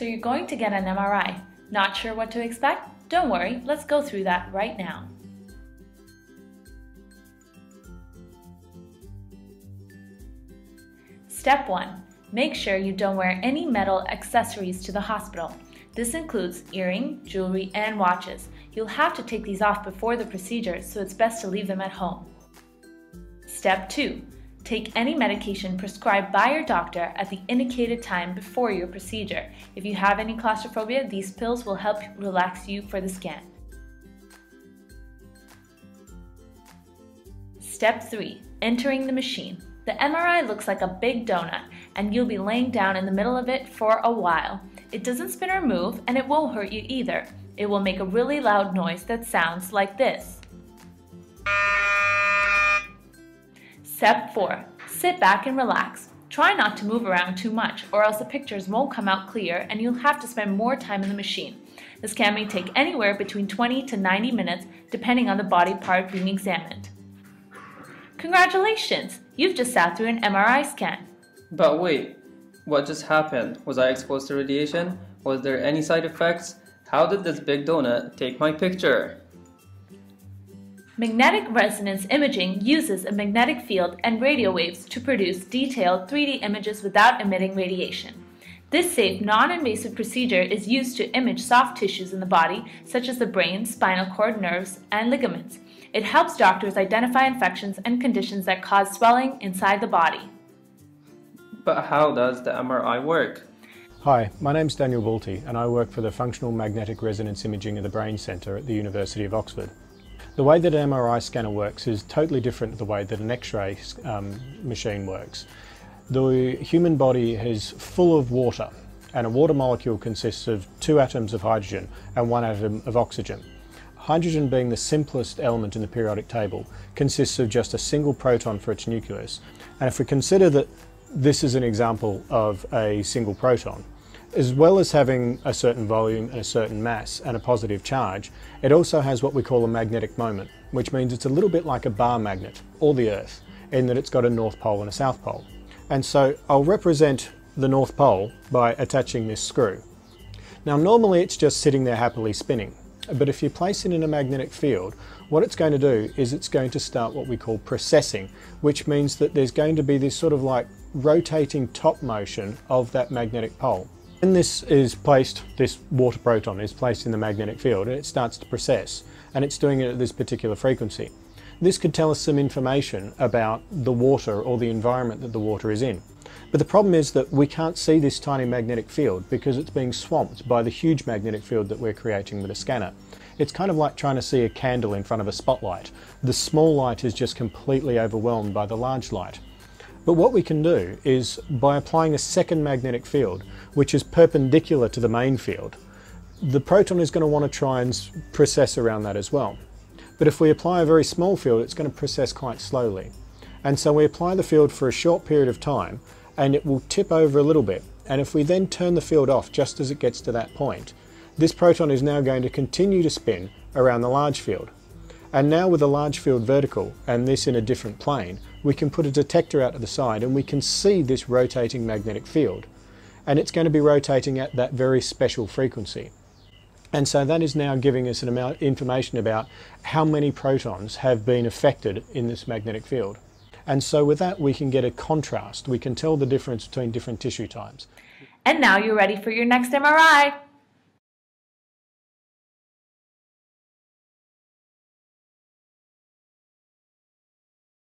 So you're going to get an MRI. Not sure what to expect? Don't worry, let's go through that right now. Step 1. Make sure you don't wear any metal accessories to the hospital. This includes earring, jewelry, and watches. You'll have to take these off before the procedure, so it's best to leave them at home. Step 2. Take any medication prescribed by your doctor at the indicated time before your procedure. If you have any claustrophobia, these pills will help relax you for the scan. Step 3. Entering the machine. The MRI looks like a big donut, and you'll be laying down in the middle of it for a while. It doesn't spin or move, and it won't hurt you either. It will make a really loud noise that sounds like this. Step 4. Sit back and relax. Try not to move around too much or else the pictures won't come out clear and you'll have to spend more time in the machine. The scan may take anywhere between 20 to 90 minutes depending on the body part being examined. Congratulations! You've just sat through an MRI scan. But wait, what just happened? Was I exposed to radiation? Was there any side effects? How did this big donut take my picture? Magnetic resonance imaging uses a magnetic field and radio waves to produce detailed 3D images without emitting radiation. This safe, non-invasive procedure is used to image soft tissues in the body, such as the brain, spinal cord, nerves, and ligaments. It helps doctors identify infections and conditions that cause swelling inside the body. But how does the MRI work? Hi, my name's Daniel Bulte and I work for the Functional Magnetic Resonance Imaging of the Brain Centre at the University of Oxford. The way that an MRI scanner works is totally different to the way that an X-ray um, machine works. The human body is full of water and a water molecule consists of two atoms of hydrogen and one atom of oxygen. Hydrogen being the simplest element in the periodic table consists of just a single proton for its nucleus and if we consider that this is an example of a single proton. As well as having a certain volume and a certain mass and a positive charge, it also has what we call a magnetic moment, which means it's a little bit like a bar magnet, or the Earth, in that it's got a north pole and a south pole. And so I'll represent the north pole by attaching this screw. Now normally it's just sitting there happily spinning, but if you place it in a magnetic field, what it's going to do is it's going to start what we call precessing, which means that there's going to be this sort of like rotating top motion of that magnetic pole. When this is placed, this water proton is placed in the magnetic field it starts to precess, and it's doing it at this particular frequency. This could tell us some information about the water or the environment that the water is in. But the problem is that we can't see this tiny magnetic field because it's being swamped by the huge magnetic field that we're creating with a scanner. It's kind of like trying to see a candle in front of a spotlight. The small light is just completely overwhelmed by the large light. But what we can do is by applying a second magnetic field, which is perpendicular to the main field, the proton is going to want to try and precess around that as well. But if we apply a very small field, it's going to precess quite slowly. And so we apply the field for a short period of time and it will tip over a little bit. And if we then turn the field off just as it gets to that point, this proton is now going to continue to spin around the large field. And now with a large field vertical and this in a different plane, we can put a detector out to the side and we can see this rotating magnetic field. And it's going to be rotating at that very special frequency. And so that is now giving us an amount of information about how many protons have been affected in this magnetic field. And so with that we can get a contrast. We can tell the difference between different tissue types. And now you're ready for your next MRI.